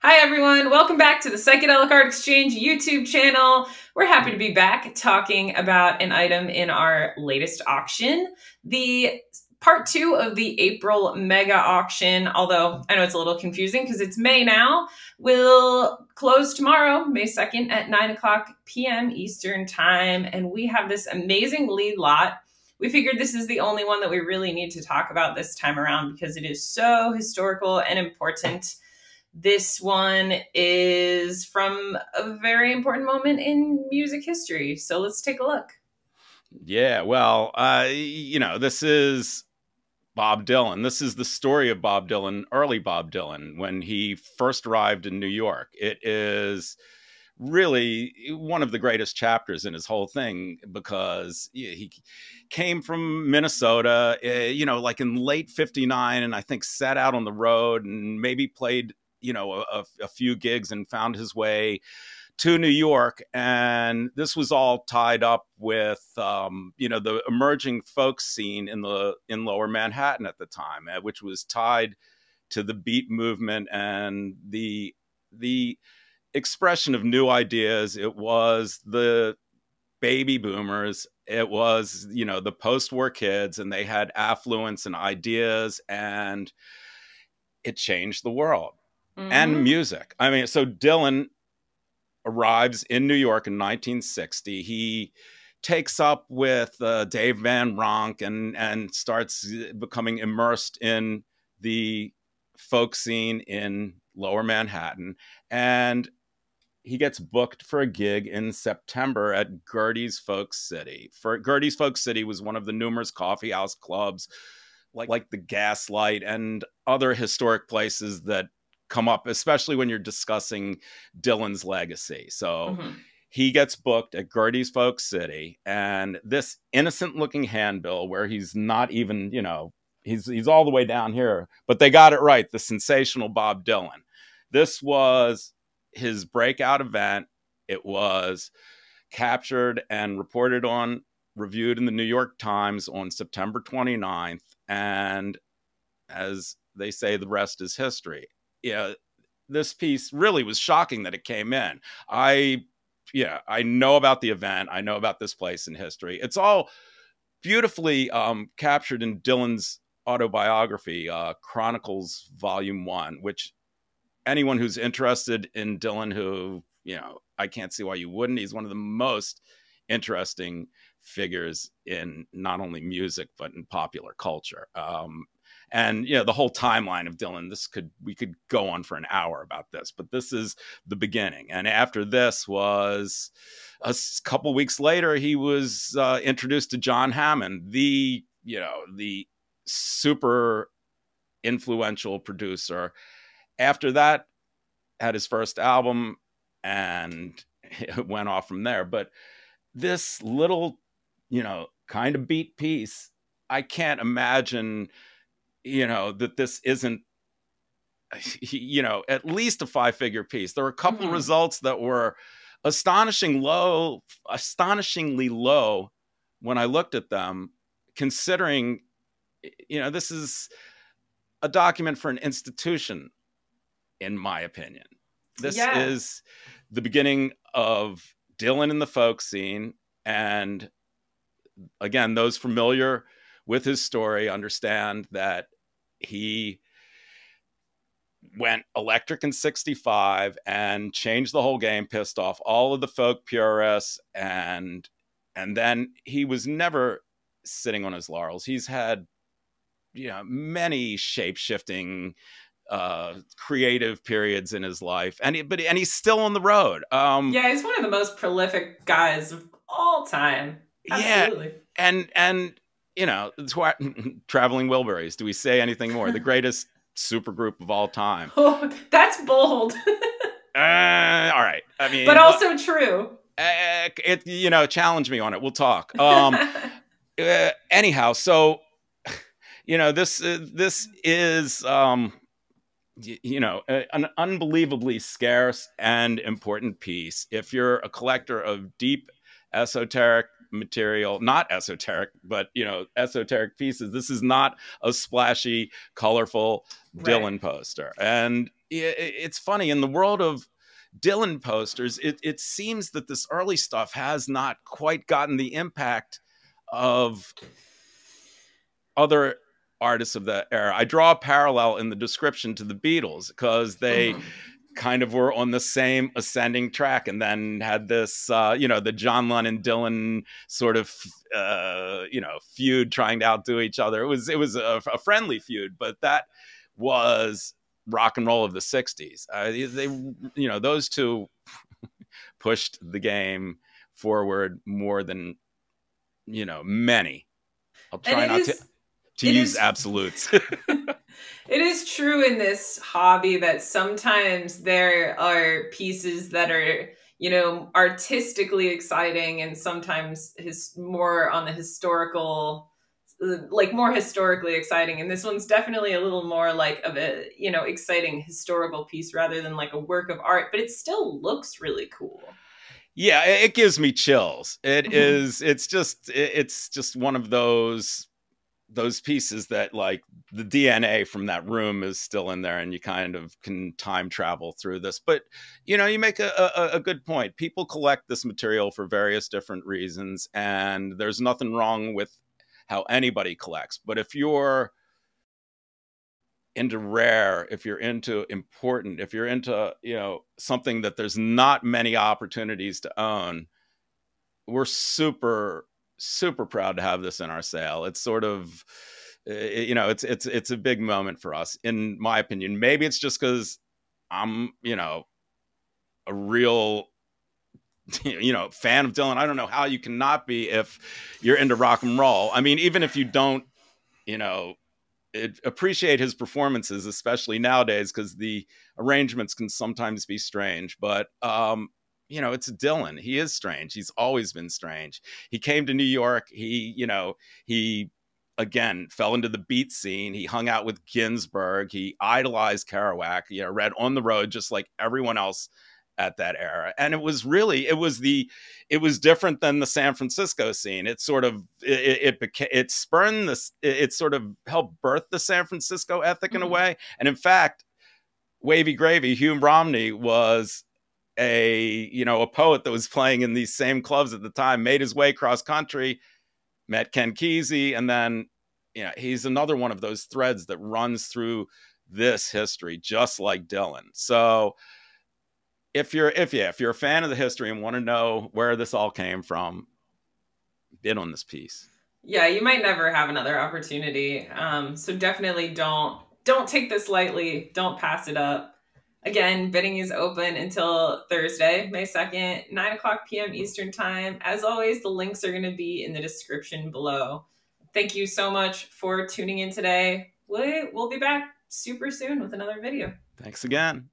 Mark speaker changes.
Speaker 1: Hi, everyone. Welcome back to the Psychedelic Art Exchange YouTube channel. We're happy to be back talking about an item in our latest auction, the part two of the April mega auction. Although I know it's a little confusing because it's May now, will close tomorrow, May 2nd at 9 o'clock p.m. Eastern Time. And we have this amazing lead lot. We figured this is the only one that we really need to talk about this time around because it is so historical and important. This one is from a very important moment in music history. So let's take a look.
Speaker 2: Yeah, well, uh, you know, this is Bob Dylan. This is the story of Bob Dylan, early Bob Dylan, when he first arrived in New York. It is really one of the greatest chapters in his whole thing because he came from Minnesota, eh, you know, like in late 59, and I think set out on the road and maybe played you know a, a few gigs and found his way to New York, and this was all tied up with um, you know the emerging folk scene in the in Lower Manhattan at the time, eh, which was tied to the beat movement and the the expression of new ideas. It was the baby boomers. It was you know the post-war kids, and they had affluence and ideas, and it changed the world mm-hmm. and music. I mean, so Dylan arrives in New York in 1960. He takes up with uh, Dave Van Ronk and and starts becoming immersed in the folk scene in Lower Manhattan, and he gets booked for a gig in September at Gerde's Folk City. For Gerde's Folk City was one of the numerous coffee house clubs, like like the Gaslight and other historic places that come up, especially when you're discussing Dylan's legacy. So mm-hmm. he gets booked at Gerde's Folk City, and this innocent looking handbill where he's not even, you know, he's he's all the way down here, but they got it right. The sensational Bob Dylan. This was his breakout event. It was captured and reported on, reviewed in the New York Times on September 29th. And as they say, the rest is history know, this piece really was shocking that it came in. I, yeah, I know about the event. I know about this place in history. It's all beautifully um, captured in Dylan's autobiography, uh, Chronicles Volume One, which anyone who's interested in Dylan, who you know, I can't see why you wouldn't. He's one of the most interesting figures in not only music but in popular culture. Um, and you know the whole timeline of Dylan. This could we could go on for an hour about this, but this is the beginning. And after this was a couple weeks later, he was uh, introduced to John Hammond, the you know the super influential producer. After that, had his first album, and it went off from there. But this little, you know, kind of beat piece, I can't imagine you know that this isn't you know at least a five figure piece there were a couple mm-hmm. results that were astonishing low astonishingly low when i looked at them considering you know this is a document for an institution in my opinion this yeah. is the beginning of dylan in the folk scene and again those familiar with his story understand that he went electric in 65 and changed the whole game pissed off all of the folk purists and and then he was never sitting on his laurels. He's had you know many shape-shifting uh creative periods in his life and he, but and he's still on the road. Um
Speaker 1: yeah he's one of the most prolific guys of all time. Absolutely.
Speaker 2: yeah and and you know, traveling Wilburys. Do we say anything more? The greatest supergroup of all time.
Speaker 1: Oh, that's bold.
Speaker 2: uh, all right. I mean,
Speaker 1: but also true.
Speaker 2: Uh, it, you know, challenge me on it. We'll talk. Um, uh, anyhow, so you know, this uh, this is um, you know an unbelievably scarce and important piece. If you're a collector of deep esoteric material, not esoteric, but you know, esoteric pieces. This is not a splashy, colorful right. Dylan poster. And it's funny in the world of Dylan posters, it, it seems that this early stuff has not quite gotten the impact of other artists of that era. I draw a parallel in the description to the Beatles because they mm-hmm. Kind of were on the same ascending track and then had this, uh, you know, the John Lennon and Dylan sort of, uh, you know, feud trying to outdo each other. It was it was a, a friendly feud, but that was rock and roll of the 60s. Uh, they, you know, those two pushed the game forward more than, you know, many. I'll try not is, to, to use is, absolutes.
Speaker 1: it is true in this hobby that sometimes there are pieces that are, you know, artistically exciting and sometimes his more on the historical like more historically exciting and this one's definitely a little more like of a you know exciting historical piece rather than like a work of art but it still looks really cool
Speaker 2: yeah it gives me chills It mm-hmm. is. it's just it's just one of those those pieces that like the dna from that room is still in there and you kind of can time travel through this but you know you make a, a, a good point people collect this material for various different reasons and there's nothing wrong with how anybody collects. But if you're into rare, if you're into important, if you're into, you know, something that there's not many opportunities to own, we're super super proud to have this in our sale. It's sort of you know, it's it's it's a big moment for us in my opinion. Maybe it's just cuz I'm, you know, a real you know, fan of Dylan. I don't know how you cannot be if you're into rock and roll. I mean, even if you don't, you know, it, appreciate his performances, especially nowadays, because the arrangements can sometimes be strange. But um, you know, it's Dylan. He is strange. He's always been strange. He came to New York. He, you know, he again fell into the beat scene. He hung out with Ginsberg. He idolized Kerouac. You know, read On the Road just like everyone else at that era and it was really it was the it was different than the san francisco scene it sort of it it, became it spurned this it, sort of helped birth the san francisco ethic in mm-hmm. a way and in fact wavy gravy hugh romney was a you know a poet that was playing in these same clubs at the time made his way cross country met ken kesey and then you know he's another one of those threads that runs through this history just like dylan. So if you're if yeah if you're a fan of the history and want to know where this all came from bid on this piece.
Speaker 1: Yeah you might never have another opportunity. Um, so definitely don't don't take this lightly. Don't pass it up again bidding is open until thursday may 2nd 9 o'clock pm eastern time. As always the links are going to be in the description below. Thank you so much for tuning in today. We, we'll be back super soon with another video.
Speaker 2: Thanks again